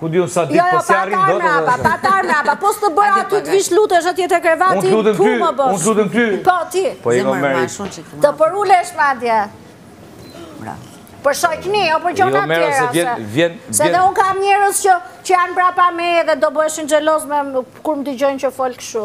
Ku di unë sa ditë, jo, jo, po s'i arrin dot... Jo, jo, pa ta arë me apa, po s'të bëra ty të vish e të lutesh atje te krevati, ku më bëshe? Unë të lutëm ty, po ti, po i më meri, të përulesh madje, po shikoni, ore dëgjo, jo, tjera, se dhe unë kam njerëz që janë mbrapa meje dhe do bëheshin xheloze kur më dëgjojnë që fol kështu.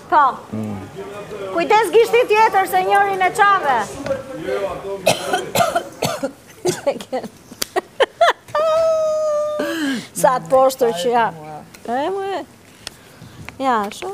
Po. Kujdes gishtin tjetër se njërin e çave. Sa të poshtër që janë. E mu e. Ja, shu.